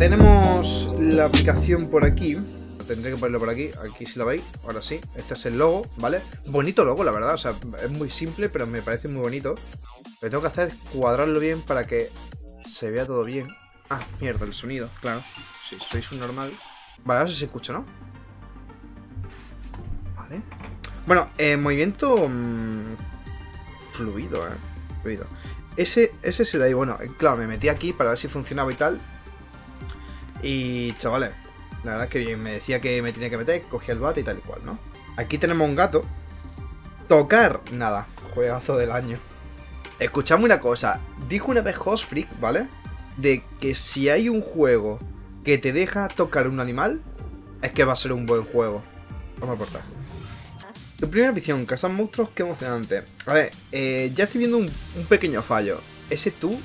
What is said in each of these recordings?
tenemos la aplicación por aquí. Tendré que ponerlo por aquí, aquí si la veis, ahora sí. Este es el logo, ¿vale? Bonito logo, la verdad, o sea, es muy simple, pero me parece muy bonito. Lo que tengo que hacer es cuadrarlo bien para que se vea todo bien. Ah, mierda, el sonido, claro. Si sois un normal. Vale, ahora sí se escucha, ¿no? Vale. Bueno, eh, movimiento mmm, fluido, eh. Fluido. Ese, ese se da ahí, bueno, claro, me metí aquí para ver si funcionaba y tal. Y chavales, la verdad es que me decía que me tenía que meter, cogía el bate y tal y cual, ¿no? Aquí tenemos un gato. Tocar, nada, juegazo del año. Escuchadme una cosa, dijo una vez Host Freak, ¿vale? De que si hay un juego que te deja tocar un animal, es que va a ser un buen juego. Vamos a aportar. Tu primera visión, cazar monstruos, qué emocionante. A ver, eh, ya estoy viendo un, un, pequeño fallo. Ese tú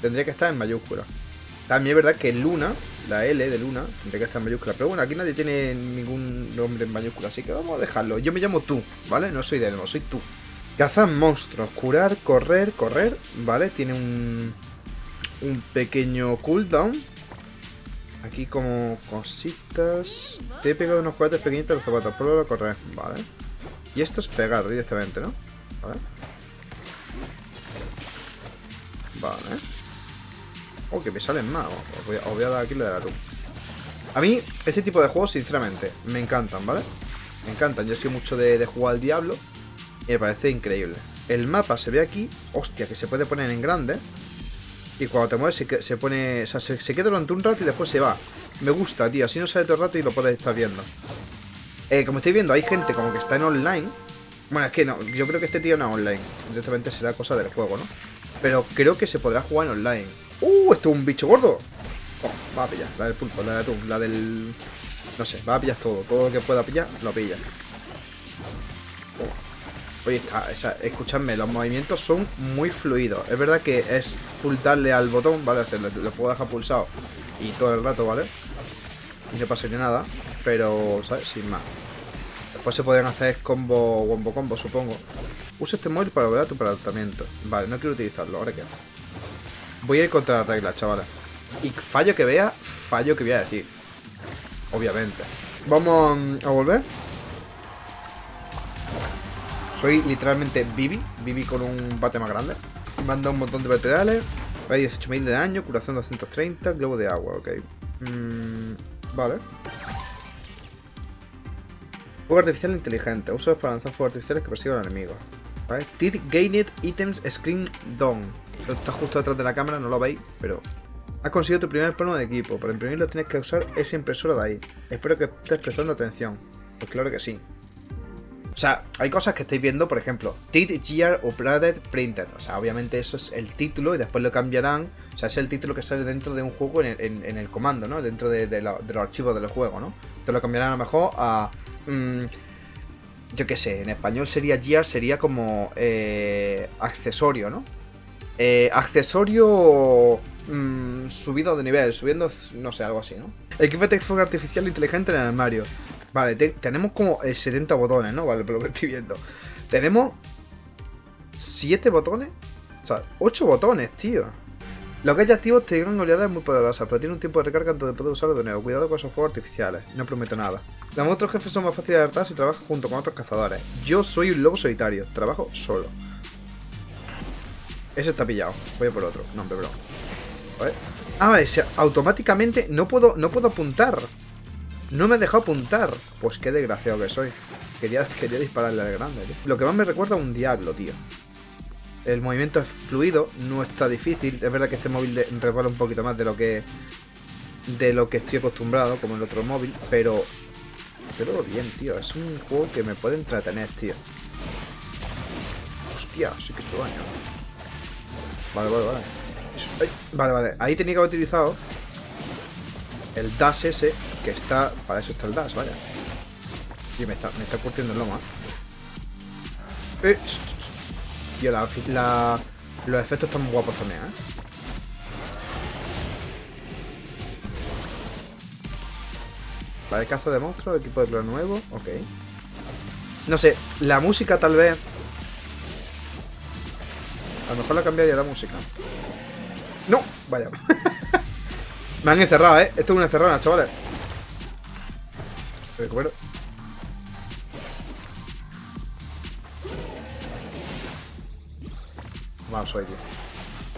tendría que estar en mayúscula. También es verdad que Luna, la L de Luna, tendría que estar en mayúscula. Pero bueno, aquí nadie tiene ningún nombre en mayúscula, así que vamos a dejarlo. Yo me llamo tú, ¿vale? No soy Delmo, soy tú. Cazar monstruos, curar, correr, correr, ¿vale? Tiene un, un pequeño cooldown. Aquí como cositas. Te he pegado unos cuates pequeñitos los zapatos. Por a correr, ¿vale? Y esto es pegar directamente, ¿no? Vale. Vale. Que me salen más. Os voy, a, dar aquí la de la luz. A mí, este tipo de juegos, sinceramente, me encantan, ¿vale? Me encantan. Yo soy mucho de, jugar al Diablo. Y me parece increíble. El mapa se ve aquí. Hostia, que se puede poner en grande. Y cuando te mueves se, pone... O sea, se, se, queda durante un rato y después se va. Me gusta, tío. Así no sale todo el rato y lo podéis estar viendo. Eh, como estáis viendo, hay gente como que está en online. Bueno, es que no. Yo creo que este tío no es online. Directamente será cosa del juego, ¿no? Pero creo que se podrá jugar en online. ¡Uh! Esto es un bicho gordo. Oh, va a pillar. La del pulpo, la del atún, la del... No sé, va a pillar todo. Todo lo que pueda pillar, lo pilla. Oye, esa, escuchadme, los movimientos son muy fluidos. Es verdad que es pulsarle al botón, ¿vale? Lo, puedo dejar pulsado y todo el rato, ¿vale? Y no pasaría nada, pero, ¿sabes? Sin más. Después se podrían hacer combo, combo, combo, supongo. Usa este móvil para volver a tu tratamiento. Vale, no quiero utilizarlo, ¿ahora qué? Voy a ir contra las reglas, chavales. Y fallo que vea, fallo que voy a decir. Obviamente. Vamos a volver. Soy literalmente Vivi. Vivi con un bate más grande. Manda un montón de materiales. Hay 18.000 de daño, curación 230, globo de agua, ok. Mm, vale. Fuego artificial inteligente. Usa para lanzar fuegos artificiales que persigan al enemigo. ¿Vale? Did gained items screen down. Está justo detrás de la cámara, no lo veis, pero... Has conseguido tu primer plano de equipo. Para imprimirlo tienes que usar esa impresora de ahí. Espero que estés prestando atención. Pues claro que sí. O sea, hay cosas que estáis viendo, por ejemplo, Tit Gear Uploaded Printer. O sea, obviamente eso es el título y después lo cambiarán. O sea, es el título que sale dentro de un juego en el, comando, ¿no? Dentro de, de, lo, de, los archivos del juego, ¿no? Te lo cambiarán a lo mejor a. Mmm, yo qué sé, en español sería Gear, sería como eh, accesorio, ¿no? Eh, accesorio mmm, subido de nivel, subiendo, no sé, algo así, ¿no? Equipo de fuego artificial inteligente en el armario. Vale, te, tenemos como eh, 70 botones, ¿no? Vale, por lo que estoy viendo. Tenemos 7 botones. O sea, 8 botones, tío. Los gadgets activos te dan oleadas muy poderosas, pero tiene un tiempo de recarga antes de poder usarlo de nuevo. Cuidado con esos fuegos artificiales, no prometo nada. Los monstruos jefes son más fáciles de alertar si trabajas junto con otros cazadores. Yo soy un lobo solitario, trabajo solo. Ese está pillado. Voy a por otro. No, hombre, bro. ¿Vale? Ah, vale, automáticamente no puedo, no puedo apuntar. No me dejado apuntar. Pues qué desgraciado que soy. Quería, quería dispararle al grande, tío. Lo que más me recuerda a un diablo, tío. El movimiento es fluido, no está difícil. Es verdad que este móvil resbala un poquito más de lo que de lo que estoy acostumbrado, como el otro móvil, pero pero bien, tío. Es un juego que me puede entretener, tío. Hostia, sí que he hecho. Vale, vale, vale. Ay, vale, vale. Ahí tenía que haber utilizado el dash ese, que está... Para eso está el dash, vaya. Y me está, me está curtiendo el lomo, ¿eh? eh tío, la, la, los efectos están muy guapos también, ¿eh? Vale, caza de monstruos, equipo de plan nuevo, ok. No sé, la música tal vez... A lo mejor la cambiaría la música. ¡No! Vaya. Me han encerrado, ¿eh? Esto es una encerrona, chavales. Recupero. Vamos, soy.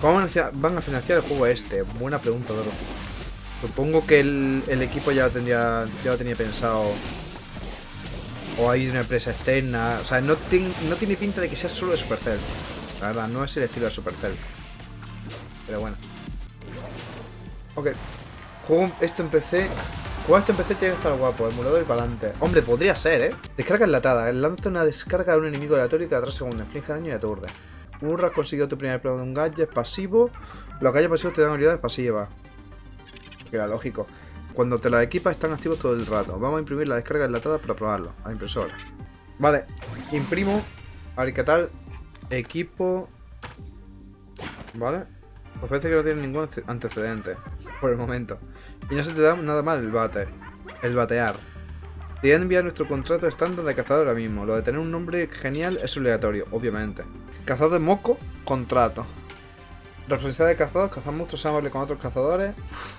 ¿Cómo van a financiar el juego este? Buena pregunta, Dorothy. Supongo que el, equipo ya, lo tenía pensado. O hay una empresa externa. O sea, no tiene pinta de que sea solo de Supercell. La verdad, no es el estilo de Supercell. Pero bueno. Ok. Juego esto en PC. Juego esto en PC tiene que estar guapo. Emulador y para adelante. Hombre, podría ser, ¿eh? Descarga enlatada. Lanza una descarga de un enemigo aleatorio cada 3 segundos. Inflige daño y aturde. Urra consiguió tu primer plano de un gadget pasivo. Los gadgets pasivos te dan habilidades pasivas. Queda lógico. Cuando te las equipas están activos todo el rato. Vamos a imprimir la descarga enlatada para probarlo. A la impresora. Vale. Imprimo. A ver qué tal. Equipo. Vale. Pues parece que no tiene ningún antecedente. Por el momento. Y no se te da nada mal el bate. El batear. Te voy a enviar nuestro contrato estándar de cazador ahora mismo. Lo de tener un nombre genial es aleatorio, obviamente. Cazador de moco, contrato. Responsabilidad de cazador, cazar monstruos, sea amable con otros cazadores.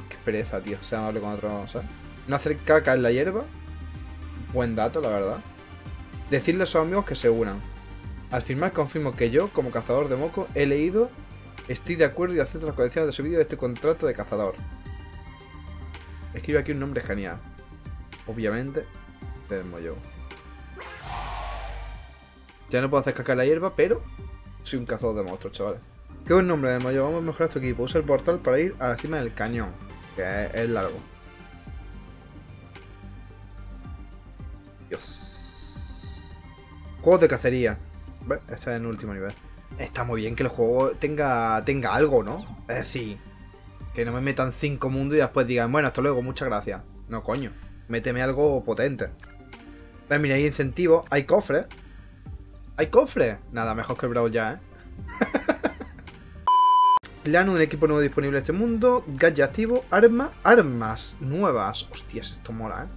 qué pereza, tío. Sea amable con otros, ¿sabes? No hacer caca en la hierba. Buen dato, la verdad. Decirle a sus amigos que se unan. Al firmar confirmo que yo, como cazador de moco, he leído, estoy de acuerdo y acepto las condiciones de su vídeo de este contrato de cazador. Escribe aquí un nombre genial. Obviamente, tenemos yo. Ya no puedo hacer caca en la hierba, pero soy un cazador de monstruos, chavales. Qué buen nombre de Moyo. Vamos a mejorar tu equipo. Usa el portal para ir a la cima del cañón. Que es, largo. Dios. Juegos de cacería. Este es el último nivel. Está muy bien que el juego tenga, tenga algo, ¿no? Es decir, que no me metan cinco mundos y después digan, bueno, hasta luego, muchas gracias. No, coño. Méteme algo potente. mira, hay incentivos, hay cofres. ¿Hay cofres? Nada, mejor que el Brawl ya, ¿eh? Plano un equipo nuevo disponible en este mundo. Gadget activo. Arma. Armas nuevas. Hostias, esto mola, ¿eh?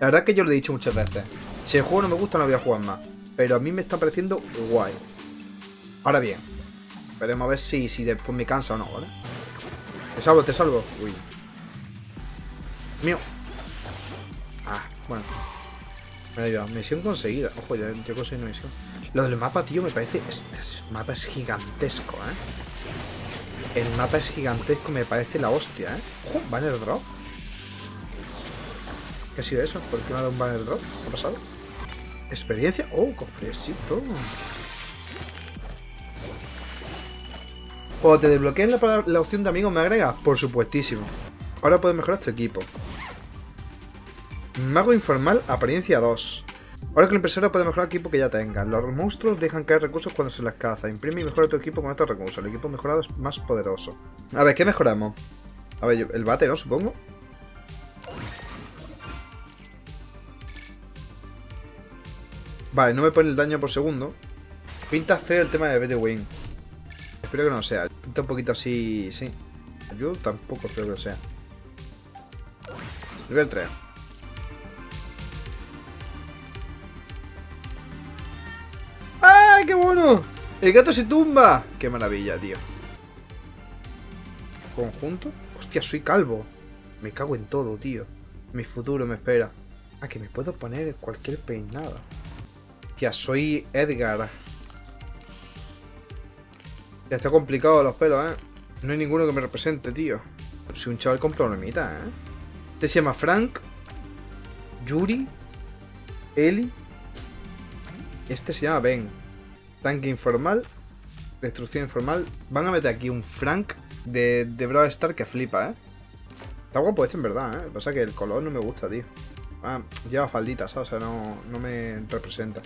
La verdad que yo lo he dicho muchas veces. Si el juego no me gusta, no voy a jugar más. Pero a mí me está pareciendo guay. Ahora bien. Veremos a ver si, si después me cansa o no, ¿vale? Te salvo, te salvo. Uy. Mío. Ah, bueno. Me ha ayudado. Misión conseguida. Ojo, ya, ya conseguí una misión. Lo del mapa, tío, me parece... Este mapa es gigantesco, ¿eh? El mapa es gigantesco, me parece la hostia, ¿eh? ¡Ojo! Banner drop. ¿Qué ha sido eso? ¿Por qué me ha dado un banner drop? ¿Qué ha pasado? ¿Experiencia? ¡Oh, cofrecito! Cuando te desbloqueen la, opción de amigos, ¿me agregas? Por supuestísimo. Ahora puedes mejorar tu equipo. Mago informal, apariencia 2. Ahora que la impresora puede mejorar el equipo que ya tengas. Los monstruos dejan caer recursos cuando se las caza. Imprime y mejora tu equipo con estos recursos. El equipo mejorado es más poderoso. A ver, ¿qué mejoramos? A ver, el bate, ¿no? Supongo. Vale, no me pone el daño por segundo. Pinta feo el tema de BT Wing. Espero que no sea. Pinta un poquito así... Sí. Yo tampoco espero que lo sea. Nivel 3. qué bueno! ¡El gato se tumba! ¡Qué maravilla, tío! ¿Conjunto? Hostia, soy calvo. Me cago en todo, tío. Mi futuro me espera. Ah, que me puedo poner cualquier peinado. Tía, soy Edgar. Ya está complicado los pelos, ¿eh? No hay ninguno que me represente, tío. Soy un chaval con problemitas, ¿eh? Este se llama Frank. Yuri. Eli. Este se llama Ben. Tanque informal. Destrucción informal. Van a meter aquí un Frank de, de Brawl Star que flipa, ¿eh? Está guapo este en verdad, ¿eh? Pasa que el color no me gusta, tío. Ah, lleva falditas, ¿sabes? O sea, no, no me representa.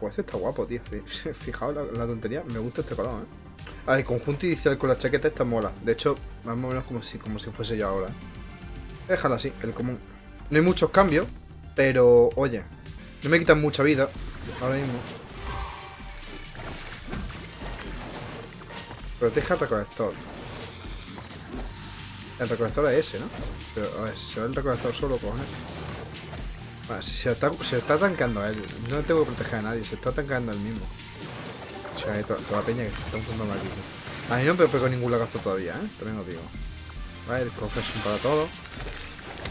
Pues está guapo, tío. Fijaos la, tontería. Me gusta este color, ¿eh? A ver, el conjunto inicial con la chaqueta está mola. De hecho, más o menos como si, como si fuese yo ahora. Déjalo así, el común. No hay muchos cambios, pero oye, no me quitan mucha vida ahora mismo. Proteja el recolector. El recolector es ese, ¿no? Pero, a ver, si se va el recolector solo, cojones. Se está, se está tancando a él. No tengo que proteger a nadie, se está tancando él mismo. O sea, toda, la peña que se está usando aquí. A mí no me pego ningún lagazo todavía, ¿eh? También lo digo. ¿vale? Son para todo.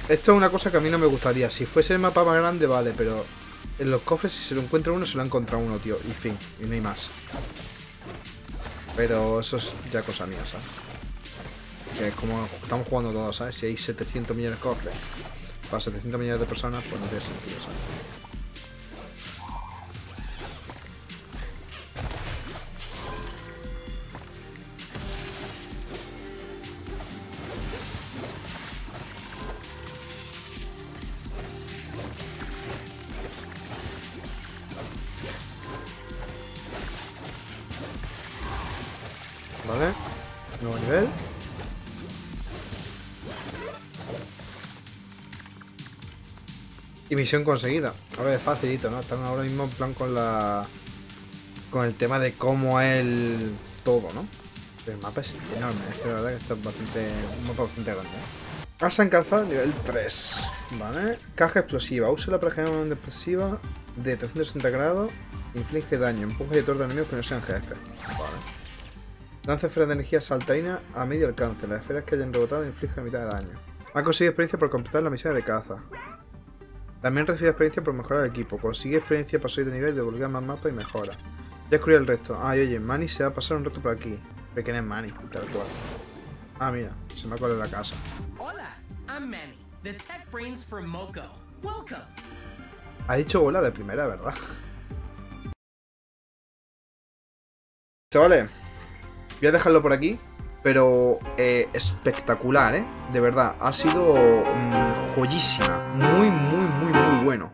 Esto es una cosa que a mí no me gustaría. Si fuese el mapa más grande, vale, pero en los cofres si se lo encuentra uno, se lo ha encontrado uno, tío. Y fin, y no hay más. Pero eso es ya cosa mía, ¿sabes? Que es como estamos jugando todos, ¿sabes? Si hay 700 millones de cofres para 700 millones de personas, pues no tiene sentido, ¿sabes? Vale. Nuevo nivel. Misión conseguida. A ver, facilito, ¿no? Están ahora mismo en plan con la... Con el tema de cómo es el... Todo, ¿no? El mapa es enorme. Es que la verdad que está bastante... Un mapa bastante grande, ¿eh? Has alcanzado nivel 3. Vale. Caja explosiva. Usa la pregenera de explosiva de 360 grados. Inflige daño. Empuja y atorda enemigos que no sean jefes. Vale. Lanza esferas de energía saltaina a medio alcance. Las esferas que hayan rebotado infligen mitad de daño. Ha conseguido experiencia por completar la misión de caza. También recibe experiencia por mejorar el equipo. Consigue experiencia para subir de nivel, devolver más mapas y mejora. Ya descubrí el resto. Ay, oye, Manny se va a pasar un rato por aquí. Pequeña es Manny, tal cual. Ah, mira, se me acuerda la casa. Hola, I'm Manny, the tech brains for Moko. Welcome. Ha dicho hola de primera, ¿verdad? Chavales, Voy a dejarlo por aquí. Pero eh, espectacular, ¿eh? De verdad, ha sido joyísima. Muy, muy, muy, muy bueno.